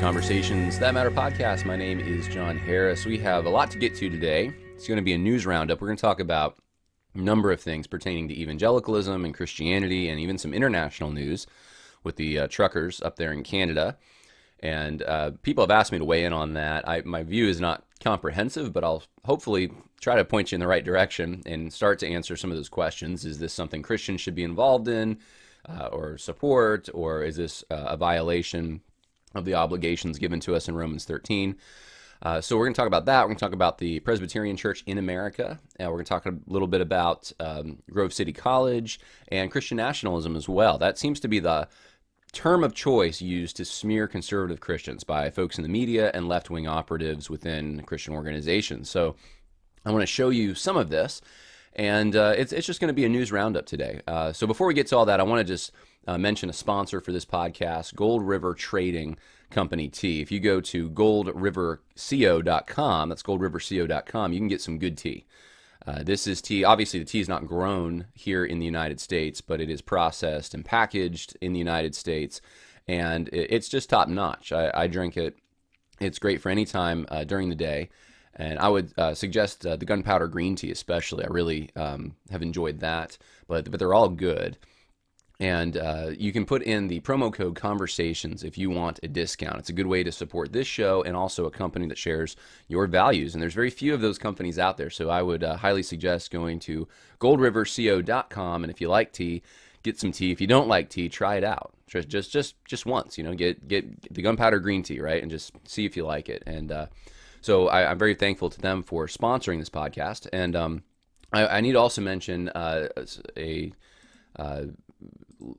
Conversations That Matter podcast. My name is Jon Harris. We have a lot to get to today. It's going to be a news roundup. We're going to talk about a number of things pertaining to evangelicalism and Christianity and even some international news with the uh, truckers up there in Canada. And uh, people have asked me to weigh in on that. I, my view is not comprehensive, but I'll hopefully try to point you in the right direction and start to answer some of those questions. Is this something Christians should be involved in uh, or support, or is this uh, a violation of the obligations given to us in Romans 13? Uh, so we're going to talk about that. We're going to talk about the Presbyterian Church in America. and we're going to talk a little bit about um, Grove City College and Christian nationalism as well. That seems to be the term of choice used to smear conservative Christians by folks in the media and left wing operatives within Christian organizations. So I want to show you some of this. And uh, it's, it's just going to be a news roundup today. Uh, so before we get to all that, I want to just uh, mention a sponsor for this podcast, Gold River Trading Company Tea. If you go to goldriverco.com, that's goldriverco.com, you can get some good tea. Uh, this is tea. Obviously, the tea is not grown here in the United States, but it is processed and packaged in the United States, and it's just top notch. I, I, drink it. It's great for any time uh, during the day, and I would uh, suggest uh, the gunpowder green tea, especially. I really um, have enjoyed that, but but they're all good. And uh, you can put in the promo code conversations if you want a discount. It's a good way to support this show and also a company that shares your values. And there's very few of those companies out there. So I would uh, highly suggest going to goldriverco.com. And if you like tea, get some tea. If you don't like tea, try it out. Just, just, just, just once, you know, get, get the gunpowder green tea, right? And just see if you like it. And uh, so I, am very thankful to them for sponsoring this podcast. And um, I, I, need to also mention uh, a uh,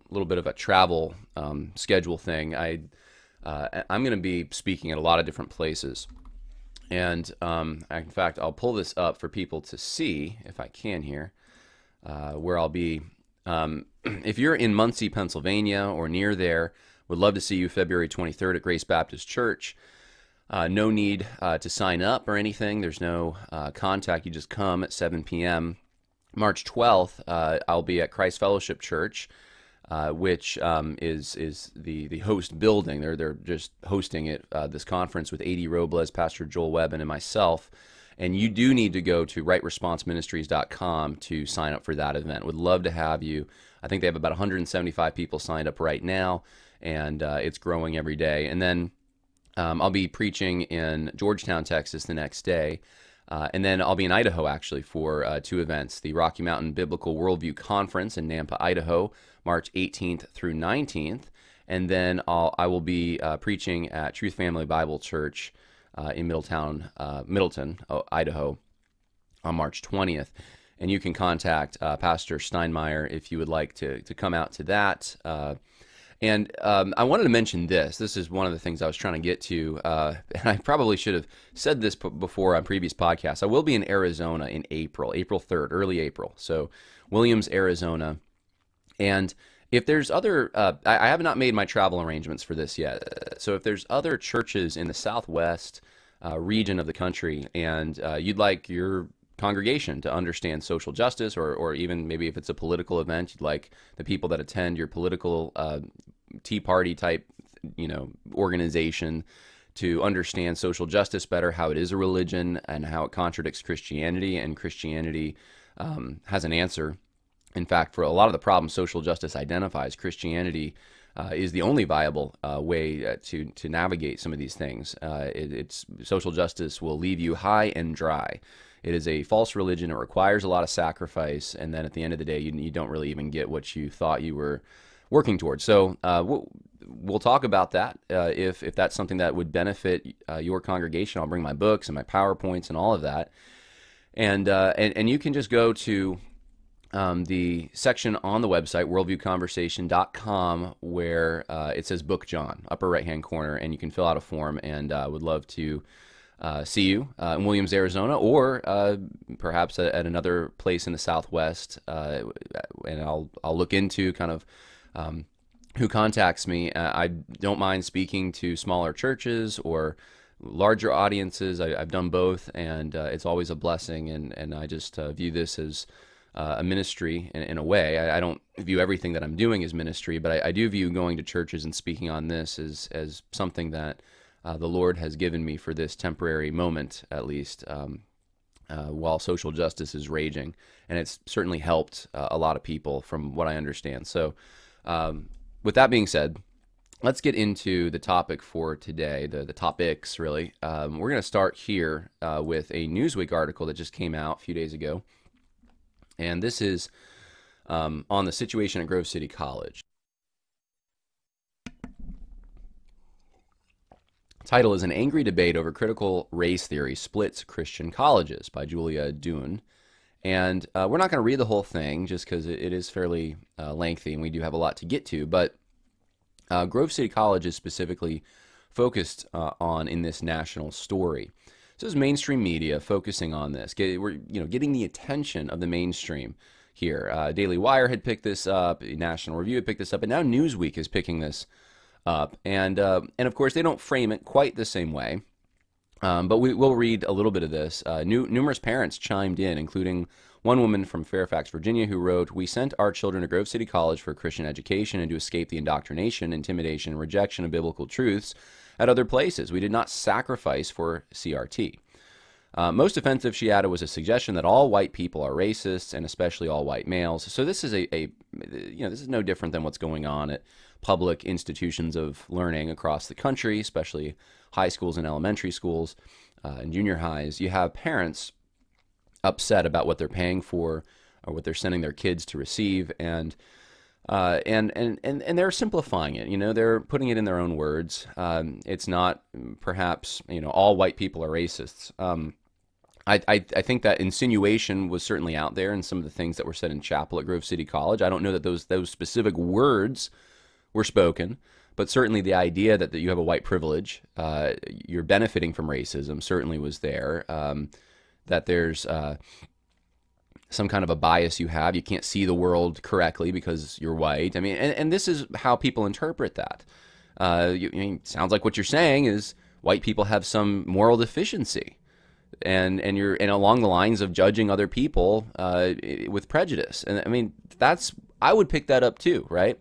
little bit of a travel um, schedule thing. I uh, I'm going to be speaking at a lot of different places, and um, in fact, I'll pull this up for people to see if I can here, uh, where I'll be. Um, if you're in Muncy, Pennsylvania, or near there, would love to see you February 23rd at Grace Baptist Church. Uh, no need uh, to sign up or anything. There's no uh, contact. You just come at 7 p.m. March 12th, uh, I'll be at Christ Fellowship Church uh, which um, is is the the host building. They're they're just hosting it uh, this conference with A.D. Robles, Pastor Joel Webb, and myself. And you do need to go to rightresponseministries.com to sign up for that event. Would love to have you. I think they have about 175 people signed up right now, and uh, it's growing every day. And then um, I'll be preaching in Georgetown, Texas, the next day. Uh, and then I'll be in Idaho actually for uh, two events the Rocky Mountain Biblical Worldview Conference in Nampa, Idaho, March 18th through 19th. And then I'll, I will be uh, preaching at Truth Family Bible Church uh, in Middletown, uh, Middleton, Idaho, on March 20th. And you can contact uh, Pastor Steinmeier if you would like to, to come out to that. Uh, and um, I wanted to mention this. This is one of the things I was trying to get to. Uh, and I probably should have said this before on previous podcasts. I will be in Arizona in April, April 3rd, early April. So, Williams, Arizona. And if there's other, uh, I, I, have not made my travel arrangements for this yet. So if there's other churches in the Southwest uh, region of the country, and uh, you'd like your congregation to understand social justice, or or even maybe if it's a political event, you'd like the people that attend your political uh, Tea Party type, you know, organization to understand social justice better, how it is a religion, and how it contradicts Christianity, and Christianity um, has an answer in fact, for a lot of the problems social justice identifies, Christianity uh, is the only viable uh, way uh, to to navigate some of these things. Uh, it, it's social justice will leave you high and dry. It is a false religion. It requires a lot of sacrifice, and then at the end of the day, you, you don't really even get what you thought you were working towards. So uh, we'll, we'll, talk about that uh, if if that's something that would benefit your congregation. I'll bring my books and my powerpoints and all of that, and and and you can just go to um, the section on the website, worldviewconversation.com, where uh, it says Book Jon, upper right hand corner, and you can fill out a form. And uh, would love to uh, see you uh, in Williams, Arizona, or uh, perhaps at, at, another place in the Southwest. Uh, and I'll, I'll look into kind of um, who contacts me. I don't mind speaking to smaller churches or larger audiences. I, have done both, and it's always a blessing. And, and I just view this as uh, a ministry in, in a way. I, I, don't view everything that I'm doing as ministry, but I, I, do view going to churches and speaking on this as as something that uh, the Lord has given me for this temporary moment, at least, um, uh, while social justice is raging. And it's certainly helped uh, a lot of people from what I understand. So, um, with that being said, let's get into the topic for today, the, the topics really. Um, we're going to start here uh, with a Newsweek article that just came out a few days ago. And this is um, on the situation at Grove City College. Title is An Angry Debate Over Critical Race Theory Splits Christian Colleges by Julia Duin. And uh, we're not going to read the whole thing just because it, it is fairly uh, lengthy and we do have a lot to get to. But uh, Grove City College is specifically focused uh, on in this national story. So is mainstream media focusing on this. Get, we're you know getting the attention of the mainstream here. Uh, Daily Wire had picked this up, National Review had picked this up, and now Newsweek is picking this up. And uh, and of course they don't frame it quite the same way. Um, but we will read a little bit of this. Uh, new, numerous parents chimed in, including one woman from Fairfax, Virginia, who wrote, We sent our children to Grove City College for a Christian education and to escape the indoctrination, intimidation, and rejection of biblical truths at other places. We did not sacrifice for CRT. Uh, most offensive, she added, was a suggestion that all white people are racists and especially all white males. So this is a, a you know, this is no different than what's going on at public institutions of learning across the country, especially high schools and elementary schools uh, and junior highs. You have parents upset about what they're paying for or what they're sending their kids to receive and uh, and, and, and, and they're simplifying it. You know, they're putting it in their own words. Um, it's not perhaps, you know, all white people are racists. Um, I, I, I, think that insinuation was certainly out there in some of the things that were said in chapel at Grove City College. I don't know that those, those specific words were spoken, but certainly the idea that, that you have a white privilege, uh, you're benefiting from racism, certainly was there. Um, that there's uh, some kind of a bias you have. You can't see the world correctly because you're white. I mean, and, and this is how people interpret that. Uh, you, you sounds like what you're saying is white people have some moral deficiency, and and you're and along the lines of judging other people uh, with prejudice. And I mean, that's I would pick that up too, right?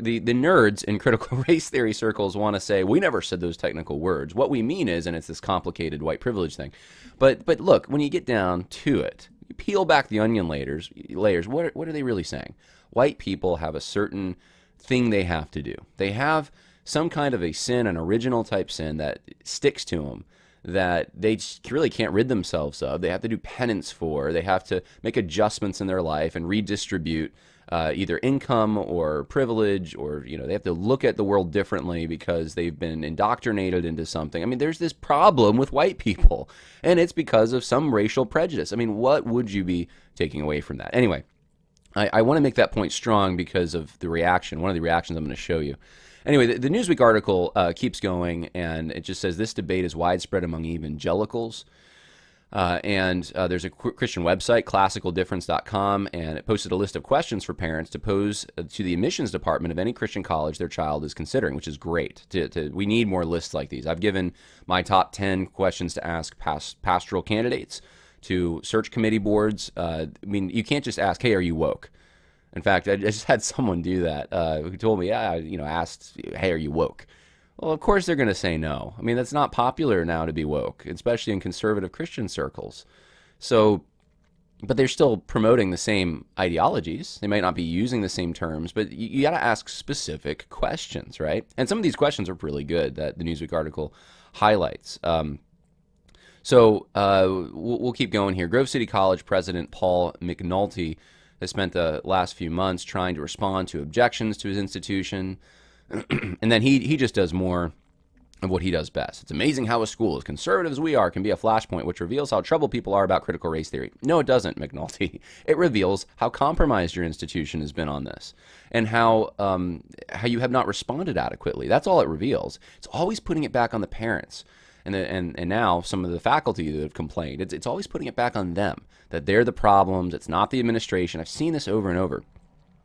the, the nerds in critical race theory circles want to say we never said those technical words. What we mean is, and it's this complicated white privilege thing. But but look, when you get down to it, you peel back the onion layers. Layers. What what are they really saying? White people have a certain thing they have to do. They have some kind of a sin, an original type sin that sticks to them that they really can't rid themselves of. They have to do penance for. They have to make adjustments in their life and redistribute uh, either income or privilege or you know they have to look at the world differently because they've been indoctrinated into something. I mean there's this problem with white people and it's because of some racial prejudice. I mean what would you be taking away from that? Anyway i, I want to make that point strong because of the reaction one of the reactions i'm going to show you. Anyway, the, Newsweek article uh, keeps going, and it just says this debate is widespread among evangelicals. Uh, and uh, there's a Christian website, classicaldifference.com, and it posted a list of questions for parents to pose uh, to the admissions department of any Christian college their child is considering, which is great. To, to, we need more lists like these. I've given my top 10 questions to ask past, pastoral candidates, to search committee boards. Uh, I mean, you can't just ask, hey, are you woke? In fact, I just had someone do that uh, who told me, yeah, you know, asked, hey, are you woke? Well, of course they're going to say no. I mean, that's not popular now to be woke, especially in conservative Christian circles. So, but they're still promoting the same ideologies. They might not be using the same terms, but you, you got to ask specific questions, right? And some of these questions are really good that the Newsweek article highlights. Um, so uh, we'll, we'll, keep going here. Grove City College President Paul McNulty has spent the last few months trying to respond to objections to his institution. and then he he just does more of what he does best. It's amazing how a school, as conservative as we are, can be a flashpoint which reveals how troubled people are about critical race theory. No, it doesn't, McNulty. It reveals how compromised your institution has been on this, and how um, how you have not responded adequately. That's all it reveals. It's always putting it back on the parents. And, and, and now some of the faculty that have complained, it's, it's always putting it back on them, that they're the problems. It's not the administration. I've seen this over and over.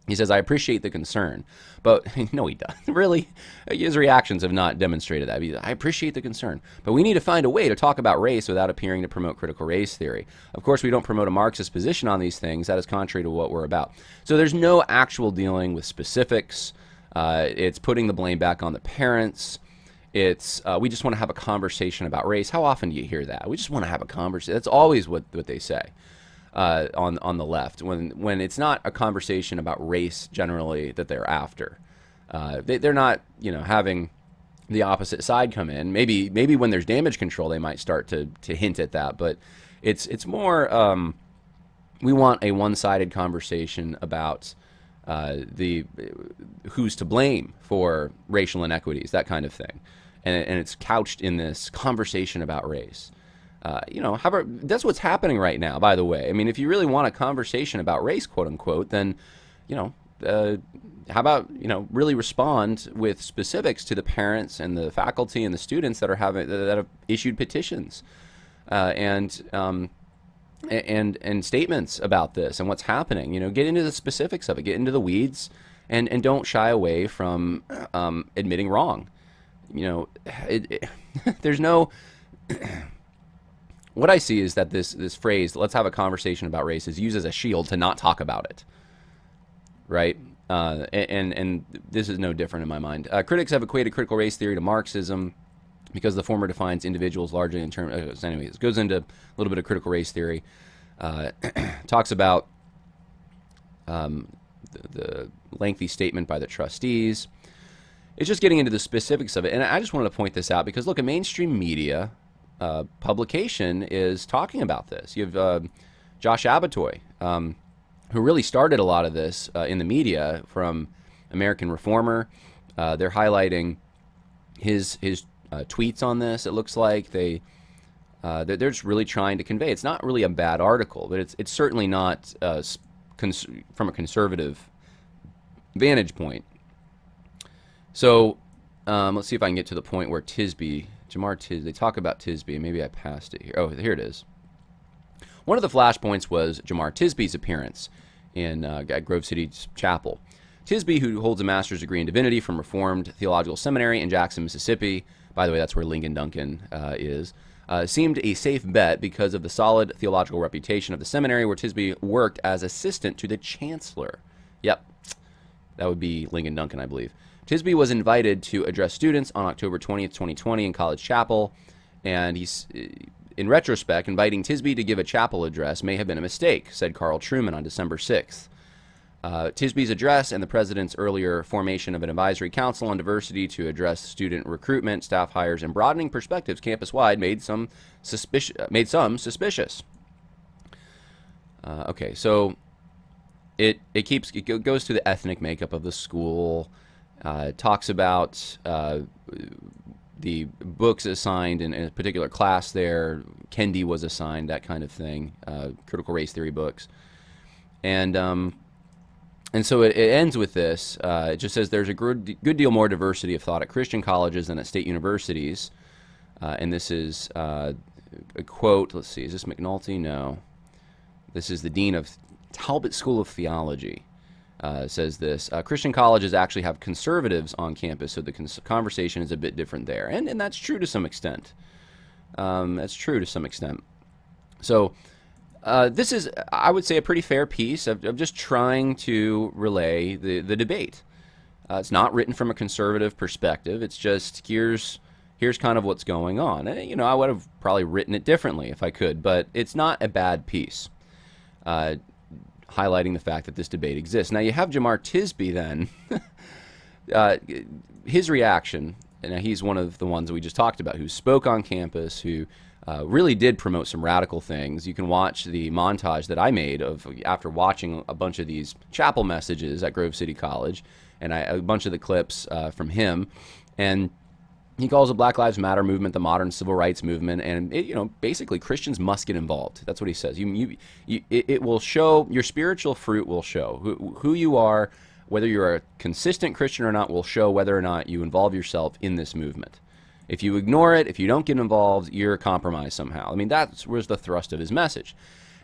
He says, I appreciate the concern, but no, he doesn't. really, his reactions have not demonstrated that. I appreciate the concern, but we need to find a way to talk about race without appearing to promote critical race theory. Of course, we don't promote a Marxist position on these things. That is contrary to what we're about. So there's no actual dealing with specifics. Uh, it's putting the blame back on the parents. It's uh, we just want to have a conversation about race. How often do you hear that? We just want to have a conversation. That's always what what they say uh, on on the left when when it's not a conversation about race generally that they're after. Uh, they, they're not you know having the opposite side come in. Maybe maybe when there's damage control, they might start to to hint at that. But it's it's more um, we want a one-sided conversation about uh, the who's to blame for racial inequities, that kind of thing, and, and it's couched in this conversation about race. Uh, you know, however, that's what's happening right now. By the way, I mean, if you really want a conversation about race, quote unquote, then you know, uh, how about you know really respond with specifics to the parents and the faculty and the students that are having that have issued petitions uh, and um, and and statements about this and what's happening. You know, get into the specifics of it, get into the weeds, and and don't shy away from um, admitting wrong. You know, it, it, there's no. what I see is that this this phrase "let's have a conversation about race" is used as a shield to not talk about it. Right. Uh, and and this is no different in my mind. Uh, critics have equated critical race theory to Marxism because the former defines individuals largely in terms. Uh, so anyways, it goes into a little bit of critical race theory. Uh, talks about um, the, the, lengthy statement by the trustees. It's just getting into the specifics of it, and I just wanted to point this out because look, a mainstream media uh, publication is talking about this. You have uh, Josh Abbotoy, um, who really started a lot of this uh, in the media from American Reformer. Uh, they're highlighting his his uh, tweets on this. It looks like they uh, they're, just really trying to convey. It's not really a bad article, but it's it's certainly not from a conservative vantage point. So um, let's see if I can get to the point where Tisby, Jemar Tisby, they talk about Tisby. Maybe I passed it here. Oh, here it is. One of the flashpoints was Jemar Tisby's appearance in uh, Grove City Chapel. Tisby, who holds a master's degree in divinity from Reformed Theological Seminary in Jackson, Mississippi, by the way, that's where Ligon Duncan uh, is. Uh, seemed a safe bet because of the solid theological reputation of the seminary where Tisby worked as assistant to the chancellor. Yep, that would be Ligon Duncan, I believe. Tisby was invited to address students on October 20th, 2020 in College Chapel, and he's, in retrospect, inviting Tisby to give a chapel address may have been a mistake, said Carl Trueman on December 6th. Uh, Tisby's address and the president's earlier formation of an advisory council on diversity to address student recruitment, staff hires, and broadening perspectives campus-wide made some suspicious. Made some suspicious. Uh, okay, so it it keeps it goes to the ethnic makeup of the school. Uh, talks about uh, the books assigned in, a particular class. There, Kendi was assigned that kind of thing. Uh, critical race theory books, and um, and so it, it ends with this. Uh, it just says there's a good, good deal more diversity of thought at Christian colleges than at state universities. Uh, and this is uh, a quote. Let's see, is this McNulty? No. This is the dean of Talbot School of Theology. Uh, says this uh, Christian colleges actually have conservatives on campus, so the cons- conversation is a bit different there. And, and that's true to some extent. Um, that's true to some extent. So, uh, this is, I would say, a pretty fair piece of, of just trying to relay the, the debate. Uh, it's not written from a conservative perspective. It's just here's here's kind of what's going on. And, you know, I would have probably written it differently if I could, but it's not a bad piece. Uh, highlighting the fact that this debate exists. Now you have Jemar Tisby then. uh, his reaction, and he's one of the ones we just talked about, who spoke on campus, who uh, really did promote some radical things. You can watch the montage that I made of after watching a bunch of these chapel messages at Grove City College, and I, a bunch of the clips uh, from him, and he calls the Black Lives Matter movement the modern civil rights movement, and it, you know basically Christians must get involved. That's what he says. You, you, you it, it, will show your spiritual fruit will show who, who you are, whether you're a consistent Christian or not, will show whether or not you involve yourself in this movement. If you ignore it, if you don't get involved, you're compromised somehow. I mean, that was the thrust of his message.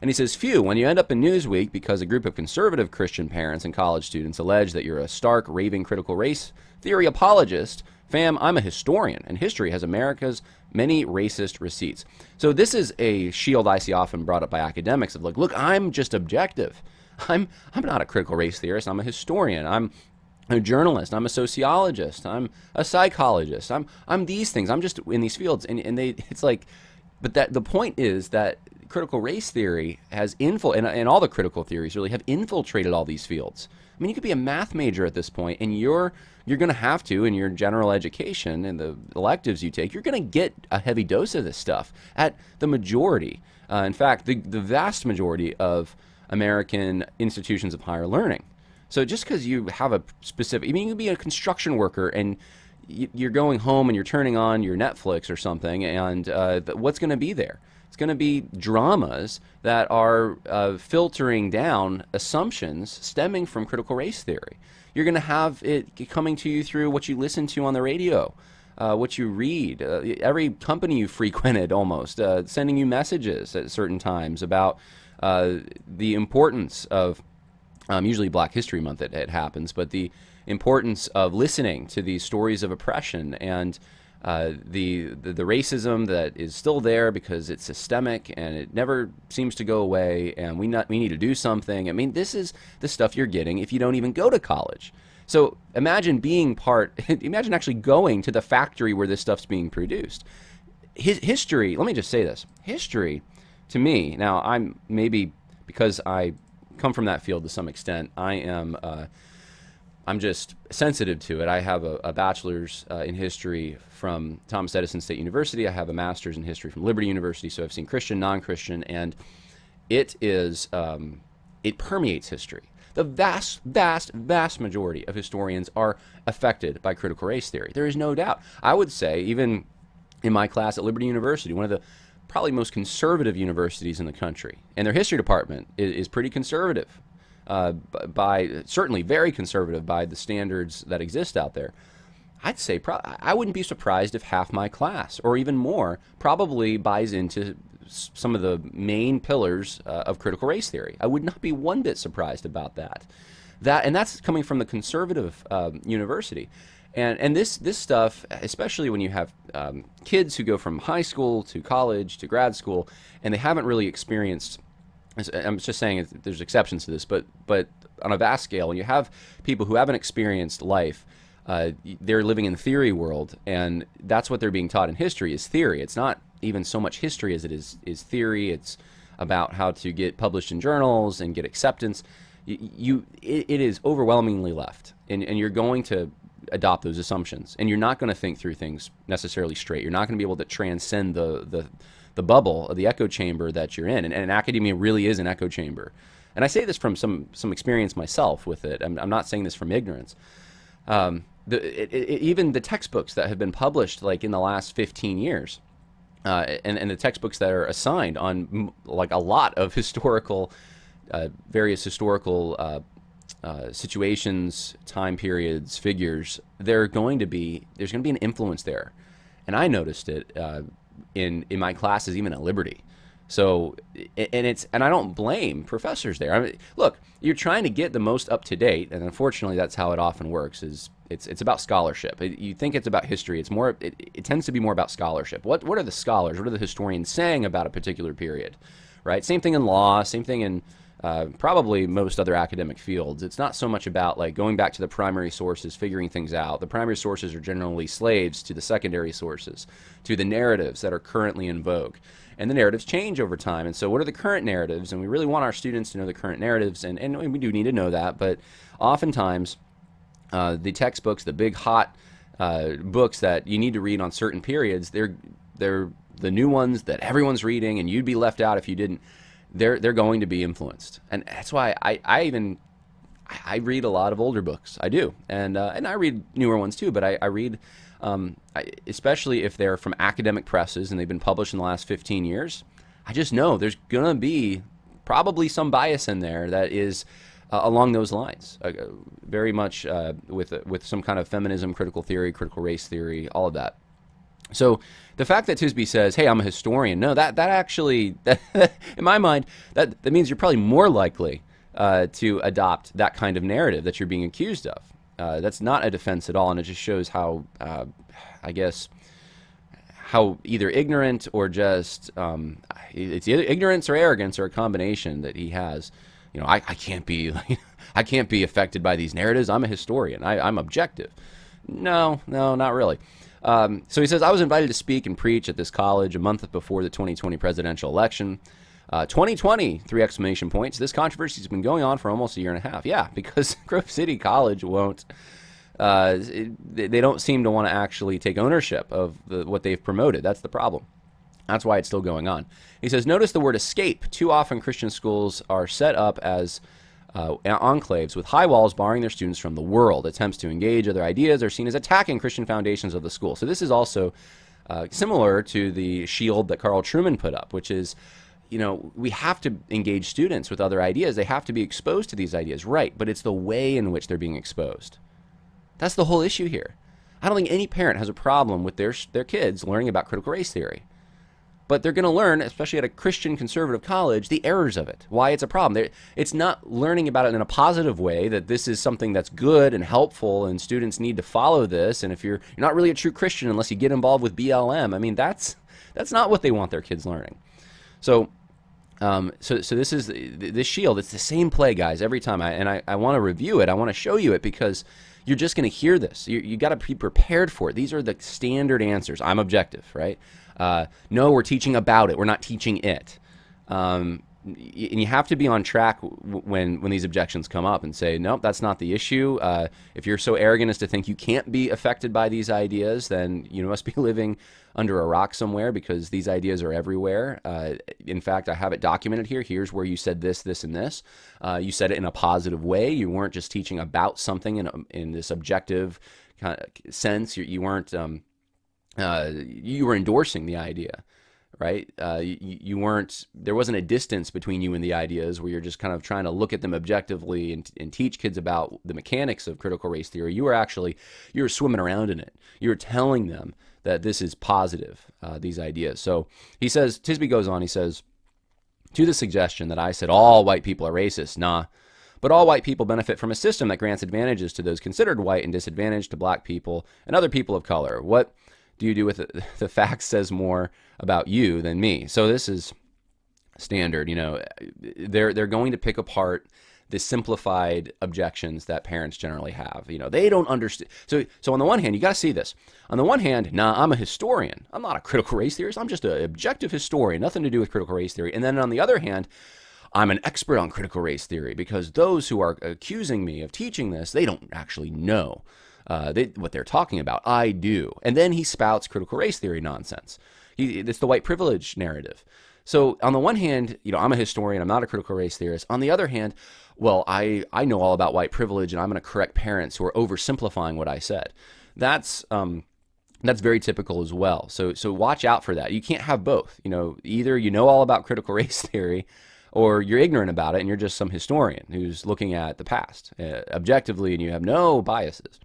And he says, Phew, when you end up in Newsweek because a group of conservative Christian parents and college students allege that you're a stark, raving critical race theory apologist, fam, I'm a historian, and history has America's many racist receipts. So this is a shield I see often brought up by academics of like, look, I'm just objective. I'm I'm not a critical race theorist. I'm a historian. I'm a journalist. I'm a sociologist. I'm a psychologist. I'm I'm these things. I'm just in these fields, and and they it's like, but that the point is that critical race theory has infil and, and all the critical theories really have infiltrated all these fields. I mean, you could be a math major at this point, and you're you're going to have to in your general education and the electives you take. You're going to get a heavy dose of this stuff at the majority. Uh, in fact, the the vast majority of American institutions of higher learning. So just because you have a specific, I mean, you can be a construction worker and you're going home and you're turning on your Netflix or something, and uh, what's going to be there? It's going to be dramas that are uh, filtering down assumptions stemming from critical race theory. You're going to have it coming to you through what you listen to on the radio, uh, what you read, uh, every company you frequented almost, uh, sending you messages at certain times about uh, the importance of um, usually Black History Month it, it, happens, but the importance of listening to these stories of oppression and uh, the, the, the racism that is still there because it's systemic and it never seems to go away, and we not we need to do something. I mean, this is the stuff you're getting if you don't even go to college. So imagine being part. imagine actually going to the factory where this stuff's being produced. His, history. Let me just say this: history, to me. Now, I'm maybe because I come from that field to some extent. I am. Uh, I'm just sensitive to it. I have a, a bachelor's uh, in history from Thomas Edison State University. I have a master's in history from Liberty University. So I've seen Christian, non-Christian, and it is um, it permeates history. The vast, vast, vast majority of historians are affected by critical race theory. There is no doubt. I would say, even in my class at Liberty University, one of the probably most conservative universities in the country. And their history department is, is pretty conservative, uh, by certainly very conservative by the standards that exist out there. I'd say I wouldn't be surprised if half my class, or even more, probably buys into some of the main pillars uh, of critical race theory. I would not be one bit surprised about that. That and that's coming from the conservative uh, university. And, and this, this stuff, especially when you have um, kids who go from high school to college to grad school, and they haven't really experienced, I'm just saying there's exceptions to this, but, but on a vast scale, you have people who haven't experienced life, uh, they're living in the theory world, and that's what they're being taught in history is theory. It's not even so much history as it is is theory. It's about how to get published in journals and get acceptance. You, you it, it is overwhelmingly left, and, and you're going to adopt those assumptions, and you're not going to think through things necessarily straight. You're not going to be able to transcend the the the bubble of the echo chamber that you're in, and, and academia really is an echo chamber. And I say this from some some experience myself with it. I'm, I'm not saying this from ignorance. Um, the, it, it, even the textbooks that have been published, like in the last 15 years, uh, and, and the textbooks that are assigned on like a lot of historical, uh, various historical uh, uh, situations, time periods, figures, they're going to be there's going to be an influence there, and I noticed it uh, in in my classes, even at Liberty. So, and it's and I don't blame professors there. I mean, look, you're trying to get the most up to date, and unfortunately, that's how it often works. Is it's it's about scholarship. You think it's about history. It's more. It, it tends to be more about scholarship. What what are the scholars? What are the historians saying about a particular period? Right. Same thing in law. Same thing in uh, probably most other academic fields. It's not so much about like going back to the primary sources, figuring things out. The primary sources are generally slaves to the secondary sources, to the narratives that are currently in vogue. And the narratives change over time. And so, what are the current narratives? And we really want our students to know the current narratives, and, and we do need to know that. But oftentimes, uh, the textbooks, the big hot uh, books that you need to read on certain periods, they're they're the new ones that everyone's reading, and you'd be left out if you didn't they're they're going to be influenced, and that's why I, I even I read a lot of older books. I do, and uh, and I read newer ones too. But I, I read, um, I, especially if they're from academic presses and they've been published in the last 15 years. I just know there's gonna be probably some bias in there that is uh, along those lines, uh, very much uh, with with some kind of feminism, critical theory, critical race theory, all of that. So the fact that Tisby says, "Hey, I'm a historian," no, that that actually, in my mind, that that means you're probably more likely uh, to adopt that kind of narrative that you're being accused of. Uh, that's not a defense at all, and it just shows how, uh, I guess, how either ignorant or just um, it's either ignorance or arrogance or a combination that he has you know, I, I can't be, I can't be affected by these narratives. I'm a historian. I, I'm objective. No, no, not really. Um, so he says, I was invited to speak and preach at this college a month before the 2020 presidential election. Uh, 2020, three exclamation points. This controversy has been going on for almost a year and a half. Yeah, because Grove City College won't, uh, it, they don't seem to want to actually take ownership of the, what they've promoted. That's the problem. That's why it's still going on. He says, notice the word escape. Too often Christian schools are set up as uh, enclaves with high walls barring their students from the world. Attempts to engage other ideas are seen as attacking Christian foundations of the school. So this is also uh, similar to the shield that Carl Trueman put up, which is, you know, we have to engage students with other ideas. They have to be exposed to these ideas, right? But it's the way in which they're being exposed. That's the whole issue here. I don't think any parent has a problem with their their kids learning about critical race theory but they're going to learn, especially at a Christian conservative college, the errors of it, why it's a problem. They're, it's not learning about it in a positive way that this is something that's good and helpful and students need to follow this. And if you're, you're not really a true Christian unless you get involved with BLM, I mean, that's, that's not what they want their kids learning. So, um, so, so this is this shield. It's the same play, guys, every time. I, and I, I want to review it. I want to show you it because you're just going to hear this. You, you got to be prepared for it. These are the standard answers. I'm objective, right? Uh, no, we're teaching about it. We're not teaching it. Um, and you have to be on track when when these objections come up and say, nope, that's not the issue. Uh, if you're so arrogant as to think you can't be affected by these ideas, then you must be living under a rock somewhere because these ideas are everywhere. Uh, in fact, I have it documented here. Here's where you said this, this, and this. Uh, you said it in a positive way. You weren't just teaching about something in a, in this objective kind of sense. You, you weren't. Um, uh, you were endorsing the idea, right? Uh, you, you, weren't, there wasn't a distance between you and the ideas where you're just kind of trying to look at them objectively and, and teach kids about the mechanics of critical race theory. You were actually, you were swimming around in it. You were telling them that this is positive, uh, these ideas. So he says, Tisby goes on, he says, to the suggestion that I said all white people are racist, nah. But all white people benefit from a system that grants advantages to those considered white and disadvantaged to black people and other people of color. What do you do with it? The facts says more about you than me. So this is standard. You know, they're they're going to pick apart the simplified objections that parents generally have. You know, they don't understand. So, so on the one hand, you got to see this. On the one hand, nah, I'm a historian. I'm not a critical race theorist. I'm just an objective historian. Nothing to do with critical race theory. And then on the other hand, I'm an expert on critical race theory because those who are accusing me of teaching this, they don't actually know uh, they, what they're talking about. I do. And then he spouts critical race theory nonsense. He, it's the white privilege narrative. So on the one hand, you know, I'm a historian. I'm not a critical race theorist. On the other hand, well, I, I know all about white privilege, and I'm going to correct parents who are oversimplifying what I said. That's um, that's very typical as well. So so watch out for that. You can't have both. You know, either you know all about critical race theory, or you're ignorant about it and you're just some historian who's looking at the past uh, objectively, and you have no biases.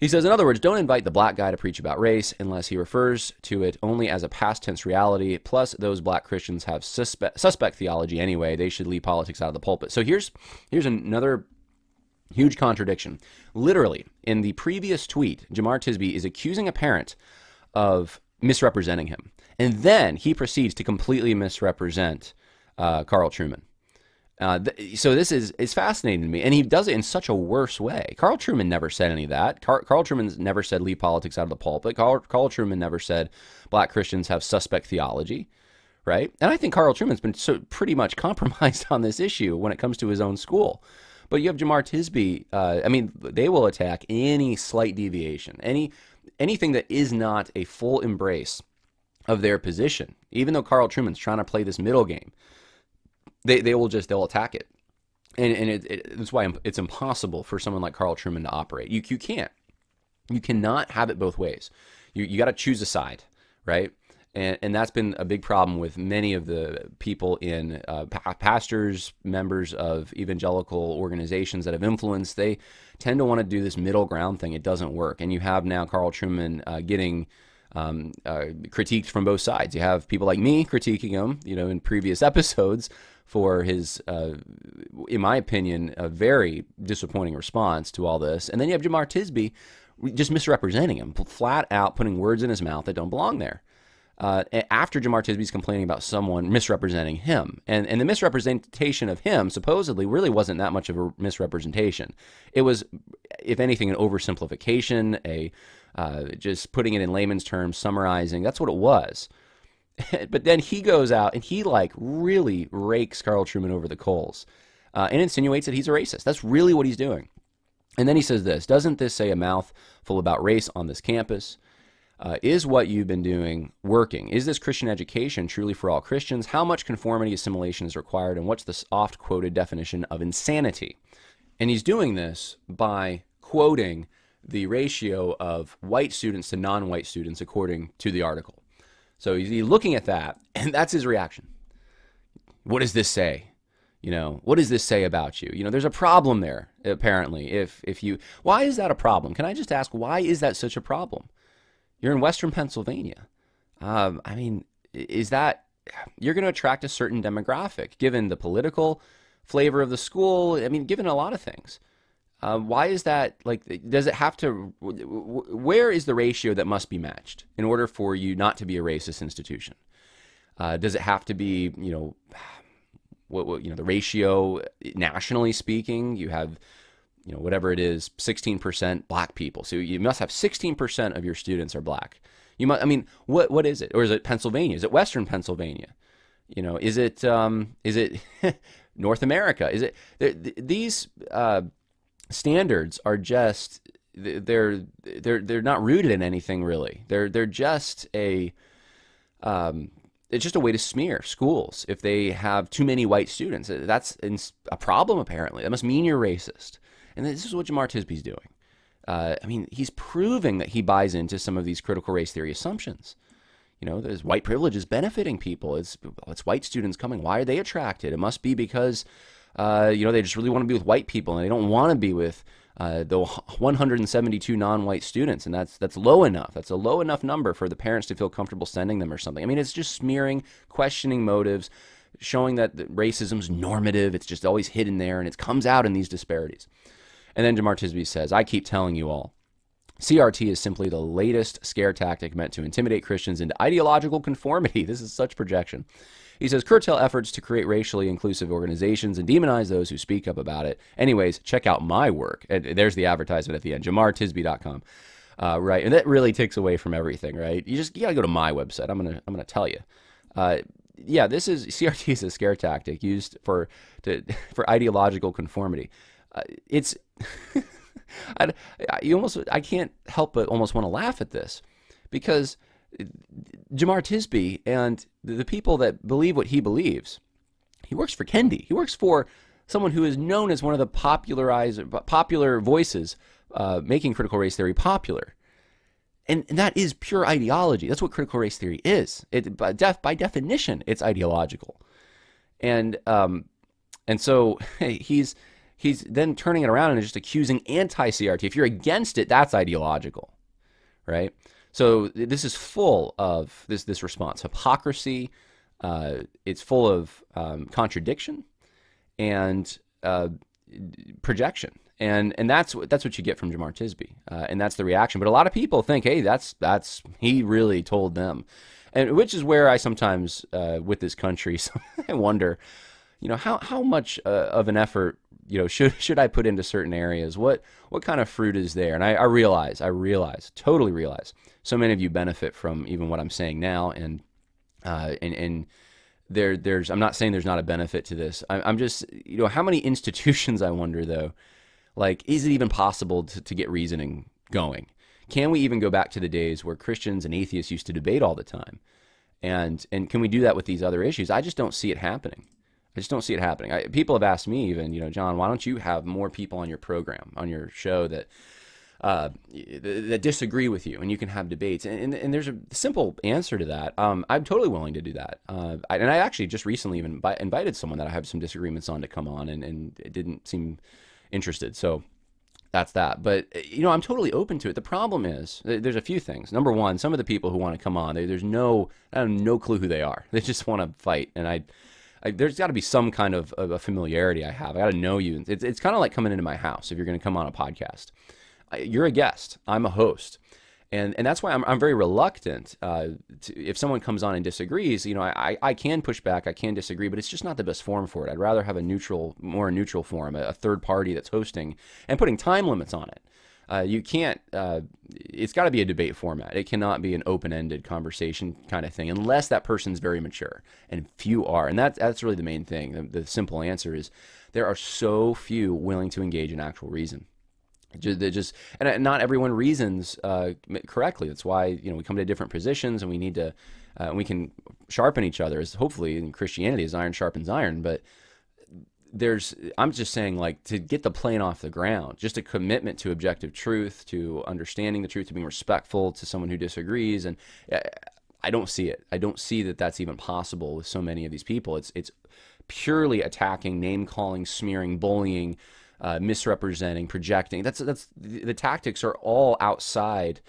He says, in other words, don't invite the black guy to preach about race unless he refers to it only as a past tense reality. Plus, those black Christians have suspect, suspect theology anyway. They should leave politics out of the pulpit. So here's here's another huge contradiction. Literally, in the previous tweet, Jemar Tisby is accusing a parent of misrepresenting him, and then he proceeds to completely misrepresent uh, Carl Trueman. Uh, th- so this is is fascinating to me, and he does it in such a worse way. Carl Trueman never said any of that. Car- Carl Trueman never said leave politics out of the pulpit. Carl, Carl Trueman never said black Christians have suspect theology, right? And I think Carl Trueman's been so pretty much compromised on this issue when it comes to his own school. But you have Jemar Tisby. Uh, I mean, they will attack any slight deviation, any anything that is not a full embrace of their position. Even though Carl Trueman's trying to play this middle game they, they will just they'll attack it and, and it, it, that's why it's impossible for someone like Carl Trueman to operate. You, you can't. You cannot have it both ways. You, you got to choose a side, right? And, and that's been a big problem with many of the people in uh, pastors, members of evangelical organizations that have influence. They tend to want to do this middle ground thing. It doesn't work. And you have now Carl Trueman uh, getting um, uh, critiqued from both sides. You have people like me critiquing him, you know, in previous episodes for his, uh, in my opinion, a very disappointing response to all this. And then you have Jemar Tisby just misrepresenting him, flat out putting words in his mouth that don't belong there. uh, after Jemar Tisby's complaining about someone misrepresenting him. And, and the misrepresentation of him supposedly really wasn't that much of a misrepresentation. It was, if anything, an oversimplification, a uh, just putting it in layman's terms, summarizing. That's what it was. but then he goes out and he like really rakes Carl Trueman over the coals uh, and insinuates that he's a racist. That's really what he's doing. And then he says this Doesn't this say a mouthful about race on this campus? Uh, is what you've been doing working? Is this Christian education truly for all Christians? How much conformity assimilation is required? And what's the oft quoted definition of insanity? And he's doing this by quoting the ratio of white students to non white students according to the article. So he's looking at that, and that's his reaction. What does this say? You know, what does this say about you? You know, there's a problem there, apparently. If if you why is that a problem? Can I just ask why is that such a problem? You're in Western Pennsylvania. Um, I mean, is that you're going to attract a certain demographic given the political flavor of the school? I mean, given a lot of things. Uh, why is that like does it have to where is the ratio that must be matched in order for you not to be a racist institution uh, does it have to be you know what, what, you know the ratio nationally speaking you have you know, whatever it is, 16% black people. So you must have 16% of your students are black. You must, I mean, what, what is it? Or is it Pennsylvania? Is it Western Pennsylvania? You know, is it, um, is it North America? Is it, these, uh, standards are just, they're, they're, they're not rooted in anything really. They're, they're just a, um, it's just a way to smear schools if they have too many white students. That's a problem, apparently. That must mean you're racist. And this is what Jemar Tisby's doing. Uh, I mean, he's proving that he buys into some of these critical race theory assumptions. You know, there's white privilege is benefiting people. It's it's white students coming. Why are they attracted? It must be because, uh, you know, they just really want to be with white people and they don't want to be with uh, the 172 non-white students, and that's that's low enough. That's a low enough number for the parents to feel comfortable sending them or something. I mean, it's just smearing, questioning motives, showing that racism's normative. It's just always hidden there, and it comes out in these disparities. And then Jemar Tisby says, I keep telling you all, CRT is simply the latest scare tactic meant to intimidate Christians into ideological conformity. This is such projection. He says, curtail efforts to create racially inclusive organizations and demonize those who speak up about it. Anyways, check out my work. And there's the advertisement at the end, jemartisby.com. Uh, right, and that really takes away from everything, right? You just you gotta go to my website. I'm gonna I'm gonna tell you. Uh, yeah, this is CRT is a scare tactic used for to for ideological conformity. Uh, it's I, you almost I can't help but almost want to laugh at this because Jemar Tisby and the people that believe what he believes, he works for Kendi. He works for someone who is known as one of the popularized popular voices uh, making critical race theory popular. And, and, that is pure ideology. That's what critical race theory is. It, by, def, by definition, it's ideological. And um, and so he's he's then turning it around and just accusing anti-CRT. If you're against it, that's ideological, right? So this is full of this this response hypocrisy. Uh, it's full of um, contradiction and uh, projection, and and that's what that's what you get from Jemar Tisby, uh, and that's the reaction. But a lot of people think, hey, that's that's he really told them, and which is where I sometimes uh, with this country, I wonder, you know, how how much uh, of an effort you know should should I put into certain areas? What what kind of fruit is there? And I, I realize, I realize, totally realize, so many of you benefit from even what I'm saying now, and uh, and and there there's I'm not saying there's not a benefit to this. I, I'm just you know how many institutions I wonder though, like is it even possible to, to get reasoning going? Can we even go back to the days where Christians and atheists used to debate all the time? And and can we do that with these other issues? I just don't see it happening. I just don't see it happening. I, people have asked me even, you know, Jon, why don't you have more people on your program, on your show that uh, that disagree with you, and you can have debates. And, and, and there's a simple answer to that. Um, I'm totally willing to do that. Uh, I, and I actually just recently even invited someone that I have some disagreements on to come on, and, and it didn't seem interested. So that's that. But you know, I'm totally open to it. The problem is there's a few things. Number one, some of the people who want to come on, they, there's no, I have no clue who they are. They just want to fight, and I I, there's got to be some kind of, of, a familiarity I have. I got to know you. It's, it's kind of like coming into my house if you're going to come on a podcast. You're a guest. I'm a host. and and that's why I'm, I'm very reluctant. Uh, to, if someone comes on and disagrees, you know, I, I can push back, I can disagree, but it's just not the best form for it. I'd rather have a neutral, more neutral forum, a, a third party that's hosting and putting time limits on it. Uh, you can't. Uh, it's got to be a debate format. It cannot be an open-ended conversation kind of thing, unless that person's very mature, and few are. And that that's really the main thing. The, the simple answer is there are so few willing to engage in actual reason. Just, just and not everyone reasons uh, correctly. That's why you know we come to different positions, and we need to uh, we can sharpen each other. As hopefully in Christianity, as iron sharpens iron. But there's I'm just saying like to get the plane off the ground, just a commitment to objective truth, to understanding the truth, to being respectful to someone who disagrees, and uh, I don't see it. I don't see that that's even possible with so many of these people. It's it's purely attacking, name calling, smearing, bullying uh, misrepresenting, projecting. That's that's the tactics are all outside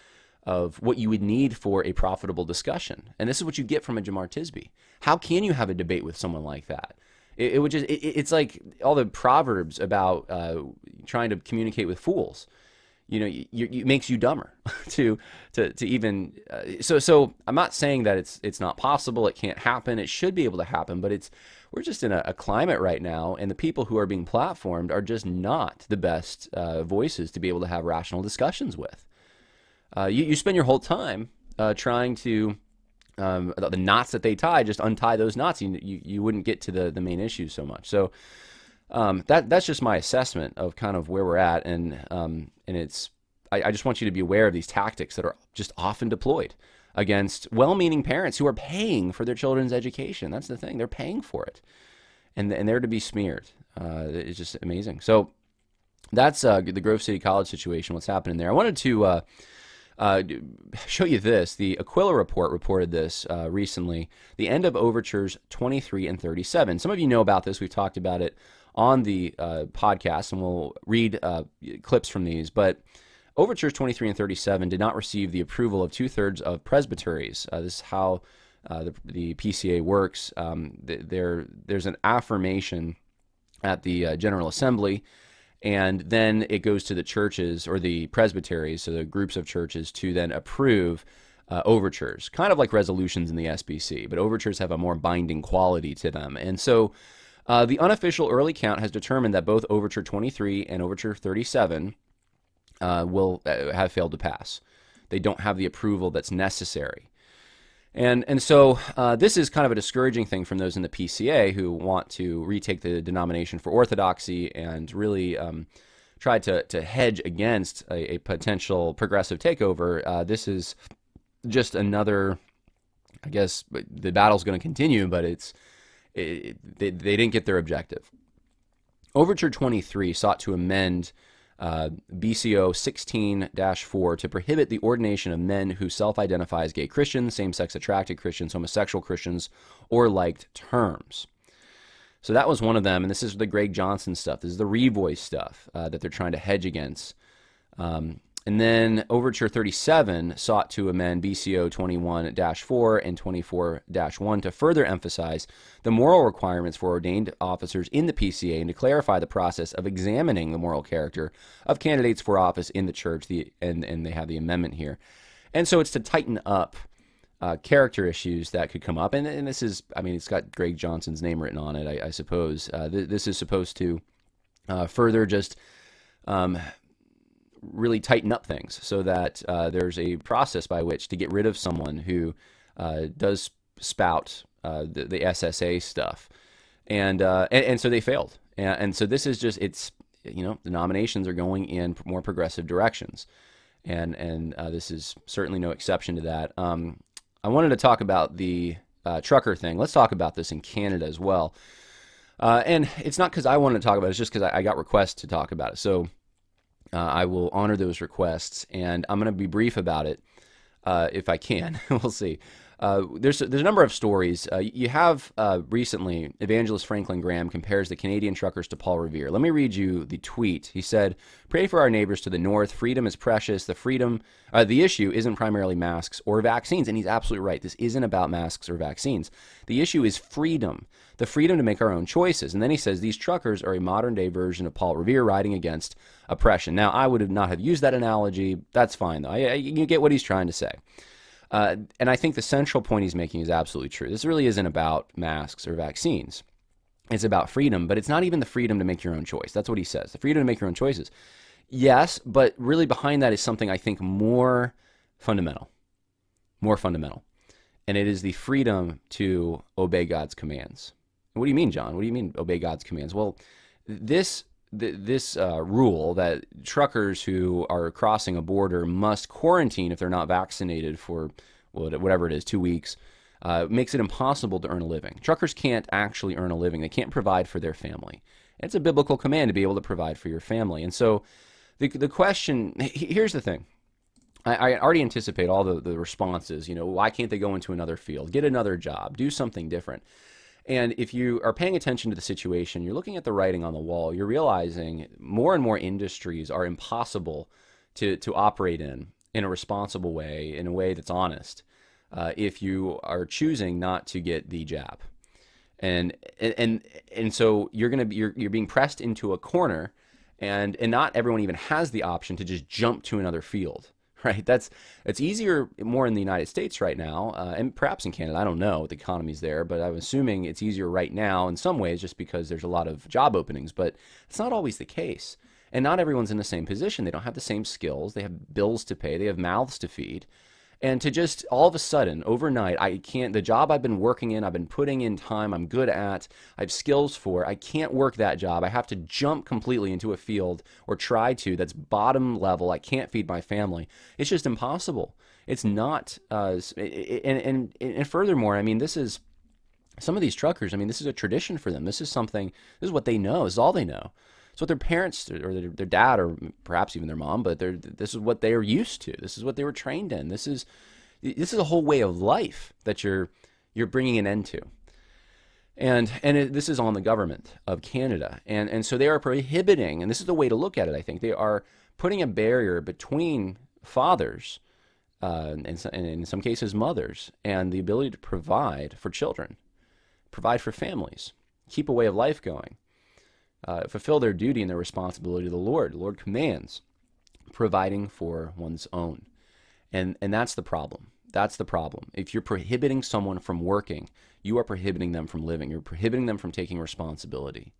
of what you would need for a profitable discussion. And this is what you get from a Jemar Tisby. How can you have a debate with someone like that? It, it would just it, it's like all the proverbs about uh, trying to communicate with fools. You know, it makes you dumber to to to even. Uh, so so I'm not saying that it's it's not possible. It can't happen. It should be able to happen, but it's we're just in a, a, climate right now, and the people who are being platformed are just not the best uh, voices to be able to have rational discussions with. Uh, you, you spend your whole time uh, trying to um, the knots that they tie, just untie those knots. You, you, you wouldn't get to the, the main issues so much. So um, that that's just my assessment of kind of where we're at, and um, and it's I, I just want you to be aware of these tactics that are just often deployed against well-meaning parents who are paying for their children's education. That's the thing; they're paying for it, and and they're to be smeared. Uh, it's just amazing. So that's uh, the Grove City College situation. What's happening there? I wanted to uh, uh, show you this. The Aquila report reported this uh, recently. The end of overtures 23 and 37. Some of you know about this. We've talked about it on the uh, podcast, and we'll read clips from these, but. Overtures 23 and 37 did not receive the approval of two thirds of presbyteries. Uh, this is how uh, the, the, PCA works. Um, there, there's an affirmation at the uh, General Assembly, and then it goes to the churches or the presbyteries, so the groups of churches, to then approve uh, overtures, kind of like resolutions in the SBC, but overtures have a more binding quality to them. And so uh, the unofficial early count has determined that both Overture 23 and Overture 37 uh, will uh, have failed to pass. They don't have the approval that's necessary. And, and so uh, this is kind of a discouraging thing from those in the PCA who want to retake the denomination for orthodoxy and really um, try to, to hedge against a, a potential progressive takeover. Uh, this is just another, I guess the battle's going to continue, but it's it, they, they didn't get their objective. Overture 23 sought to amend uh, BCO 16 4 to prohibit the ordination of men who self identify as gay Christians, same sex attracted Christians, homosexual Christians, or liked terms. So that was one of them. And this is the Greg Johnson stuff. This is the revoice stuff uh, that they're trying to hedge against. Um, and then Overture 37 sought to amend BCO 21 4 and 24 1 to further emphasize the moral requirements for ordained officers in the PCA and to clarify the process of examining the moral character of candidates for office in the church. The, and, and they have the amendment here. And so it's to tighten up uh, character issues that could come up. And, and this is, I mean, it's got Greg Johnson's name written on it, I, I suppose. Uh, th- this is supposed to uh, further just. Um, really tighten up things so that uh, there's a process by which to get rid of someone who uh, does spout uh, the, the, SSA stuff. And, uh, and, and so they failed. And, and, so this is just it's you know the nominations are going in more progressive directions, and and uh, this is certainly no exception to that. Um, I wanted to talk about the uh, trucker thing. Let's talk about this in Canada as well. and it's not because I wanted to talk about it; it's just because I, I got requests to talk about it. So uh, I will honor those requests, and I'm going to be brief about it uh, if I can. we'll see. Uh, there's there's a number of stories. Uh, you have uh, recently, evangelist Franklin Graham compares the Canadian truckers to Paul Revere. Let me read you the tweet. He said, "Pray for our neighbors to the north. Freedom is precious. The freedom, uh, the issue isn't primarily masks or vaccines." And he's absolutely right. This isn't about masks or vaccines. The issue is freedom, the freedom to make our own choices. And then he says these truckers are a modern day version of Paul Revere riding against oppression. Now, I would have not have used that analogy. That's fine though. I, I, you get what he's trying to say. Uh, and I think the central point he's making is absolutely true. This really isn't about masks or vaccines. It's about freedom, but it's not even the freedom to make your own choice. That's what he says. The freedom to make your own choices. Yes, but really behind that is something I think more fundamental. More fundamental. And it is the freedom to obey God's commands. What do you mean, Jon? What do you mean obey God's commands? Well, this this uh, rule that truckers who are crossing a border must quarantine if they're not vaccinated for whatever it is, two weeks, uh, makes it impossible to earn a living. Truckers can't actually earn a living. They can't provide for their family. It's a biblical command to be able to provide for your family. And so the, the question here's the thing. I, I already anticipate all the, the responses. You know, why can't they go into another field, get another job, do something different? And if you are paying attention to the situation, you're looking at the writing on the wall, you're realizing more and more industries are impossible to, to operate in in a responsible way, in a way that's honest, uh, if you are choosing not to get the jab. And and and so you're gonna be you're, you're being pressed into a corner, and and not everyone even has the option to just jump to another field. right? That's it's easier more in the United States right now, uh, and perhaps in Canada. I don't know the economy's there, but I'm assuming it's easier right now in some ways, just because there's a lot of job openings. But it's not always the case, and not everyone's in the same position. They don't have the same skills. They have bills to pay. They have mouths to feed, and to just all of a sudden overnight i can't the job i've been working in i've been putting in time i'm good at i have skills for i can't work that job. I have to jump completely into a field or try to that's bottom level. I can't feed my family. It's just impossible. It's not uh, and, and and furthermore i mean this is some of these truckers i mean this is a tradition for them. This is something this is what they know. This is all they know what their parents or their, their dad or perhaps even their mom, but this is what they are used to. This is what they were trained in. This is this is a whole way of life that you're you're bringing an end to. And and it, this is on the government of Canada, and and so they are prohibiting, and this is the way to look at it. I think they are putting a barrier between fathers, uh, and, and in some cases mothers, and the ability to provide for children, provide for families, keep a way of life going uh, fulfill their duty and their responsibility to the Lord. The Lord commands providing for one's own. And, and that's the problem. That's the problem. If you're prohibiting someone from working, you are prohibiting them from living. You're prohibiting them from taking responsibility.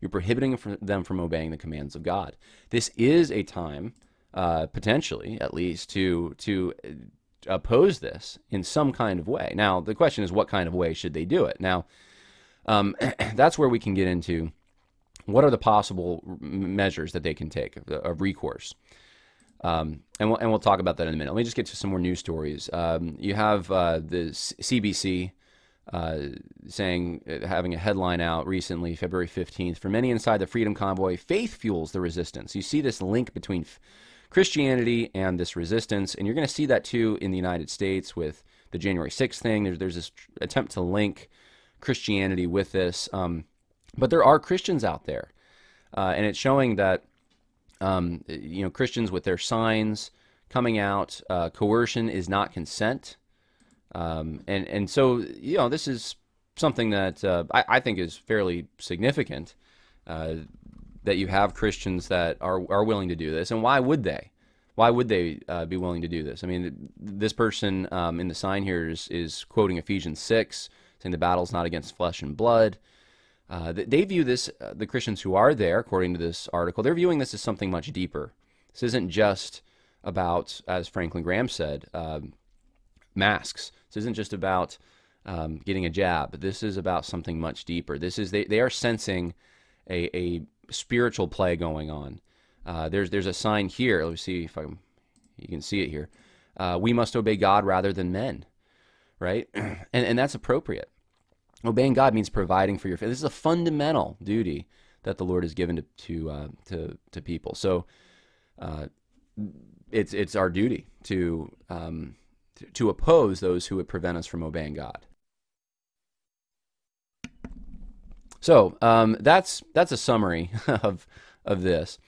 You're prohibiting them from obeying the commands of God. This is a time, uh, potentially at least, to to oppose this in some kind of way. Now, the question is, what kind of way should they do it? Now, um, that's where we can get into what are the possible measures that they can take of, recourse? Um, and, we'll, and we'll talk about that in a minute. Let me just get to some more news stories. Um, you have uh, the CBC uh, saying, uh, having a headline out recently, February 15th, for many inside the Freedom Convoy, faith fuels the resistance. You see this link between Christianity and this resistance, and you're going to see that too in the United States with the January 6th thing. There's, there's this attempt to link Christianity with this. Um, but there are Christians out there, uh, and it's showing that um, you know Christians with their signs coming out. Uh, coercion is not consent, um, and and so you know this is something that uh, I, I, think is fairly significant. Uh, that you have Christians that are are willing to do this, and why would they? Why would they uh, be willing to do this? I mean, this person um, in the sign here is, is quoting Ephesians six, saying the battle's not against flesh and blood. Uh, they view this, uh, the Christians who are there, according to this article, they're viewing this as something much deeper. This isn't just about, as Franklin Graham said, um, masks. This isn't just about um, getting a jab. This is about something much deeper. This is they, they are sensing a, a spiritual play going on. Uh, there's there's a sign here. Let me see if I you can see it here. Uh, we must obey God rather than men, right? and and that's appropriate. Obeying God means providing for your family. This is a fundamental duty that the Lord has given to to uh, to, to, people. So uh, it's it's our duty to um, to, to oppose those who would prevent us from obeying God. So um, that's that's a summary of of this,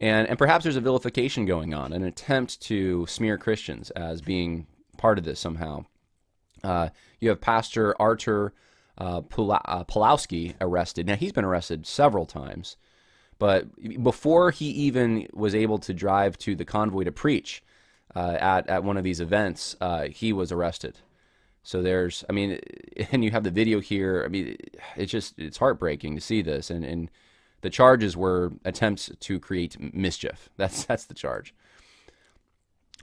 and and perhaps there's a vilification going on, an attempt to smear Christians as being part of this somehow. Uh, you have Pastor Artur uh, uh, Pawlowski arrested. Now he's been arrested several times, but before he even was able to drive to the convoy to preach uh, at at one of these events, uh, he was arrested. So there's, I mean, and you have the video here. I mean, it's just it's heartbreaking to see this, and and the charges were attempts to create mischief. That's that's the charge.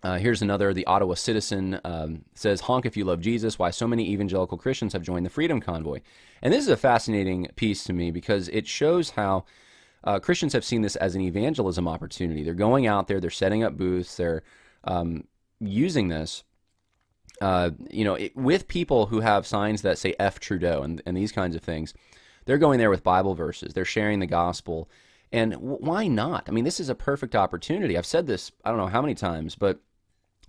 Uh, here's another. The Ottawa Citizen um, says, "Honk if you love Jesus." Why so many evangelical Christians have joined the Freedom Convoy, and this is a fascinating piece to me because it shows how uh, Christians have seen this as an evangelism opportunity. They're going out there, they're setting up booths, they're um, using this uh, you know, it, with people who have signs that say F Trudeau and, and these kinds of things, they're going there with Bible verses. They're sharing the gospel. And why not? I mean, this is a perfect opportunity. I've said this, I don't know how many times, but